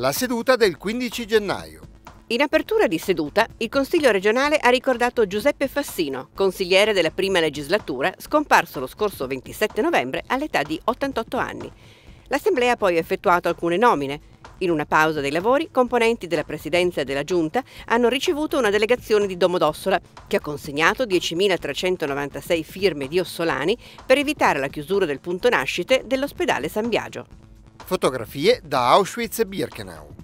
La seduta del 15 gennaio. In apertura di seduta, il Consiglio regionale ha ricordato Giuseppe Fassino, consigliere della prima legislatura, scomparso lo scorso 27 novembre all'età di 88 anni. L'Assemblea ha poi effettuato alcune nomine. In una pausa dei lavori, componenti della Presidenza e della Giunta hanno ricevuto una delegazione di Domodossola che ha consegnato 10.396 firme di Ossolani per evitare la chiusura del punto nascite dell'ospedale San Biagio. Fotografie da Auschwitz e Birkenau.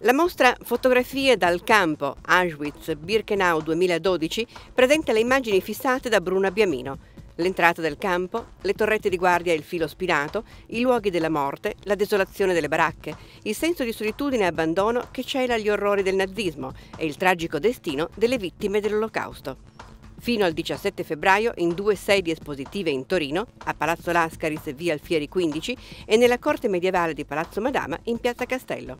La mostra Fotografie dal campo Auschwitz-Birkenau 2012 presenta le immagini fissate da Bruno Abbiamino, l'entrata del campo, le torrette di guardia e il filo spinato, i luoghi della morte, la desolazione delle baracche, il senso di solitudine e abbandono che cela gli orrori del nazismo e il tragico destino delle vittime dell'Olocausto. Fino al 17 febbraio in due sedi espositive in Torino, a Palazzo Lascaris via Alfieri 15 e nella corte medievale di Palazzo Madama in Piazza Castello.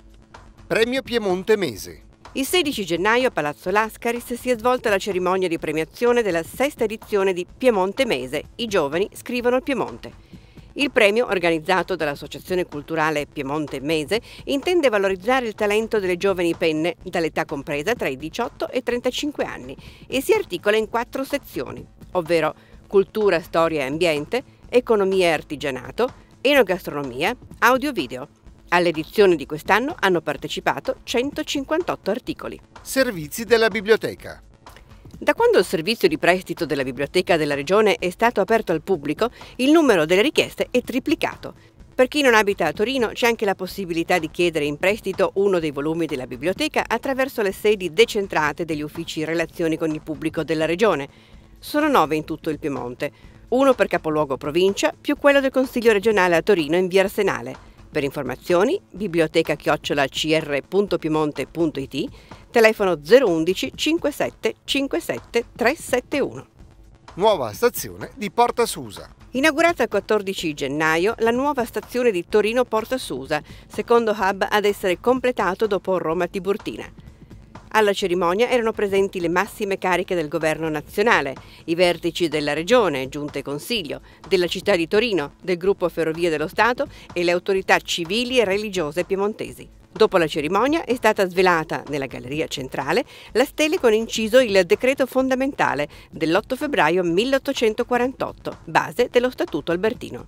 Premio Piemonte Mese. Il 16 gennaio a Palazzo Lascaris si è svolta la cerimonia di premiazione della sesta edizione di Piemonte Mese. I giovani scrivono il Piemonte. Il premio, organizzato dall'Associazione Culturale Piemonte Mese, intende valorizzare il talento delle giovani penne dall'età compresa tra i 18 e i 35 anni e si articola in quattro sezioni, ovvero cultura, storia e ambiente, economia e artigianato, enogastronomia, audio-video. All'edizione di quest'anno hanno partecipato 158 articoli. Servizi della biblioteca. Da quando il servizio di prestito della biblioteca della regione è stato aperto al pubblico, il numero delle richieste è triplicato. Per chi non abita a Torino c'è anche la possibilità di chiedere in prestito uno dei volumi della biblioteca attraverso le sedi decentrate degli uffici in relazione con il pubblico della regione. Sono nove in tutto il Piemonte, uno per capoluogo provincia più quello del Consiglio regionale a Torino in via Arsenale. Per informazioni biblioteca-cr.piemonte.it telefono 011 57 57 371. Nuova stazione di Porta Susa. Inaugurata il 14 gennaio, la nuova stazione di Torino Porta Susa, secondo hub ad essere completato dopo Roma Tiburtina. Alla cerimonia erano presenti le massime cariche del governo nazionale, i vertici della regione, giunta e consiglio, della città di Torino, del gruppo Ferrovie dello Stato e le autorità civili e religiose piemontesi. Dopo la cerimonia è stata svelata nella galleria centrale la stele con inciso il decreto fondamentale dell'8 febbraio 1848, base dello Statuto albertino.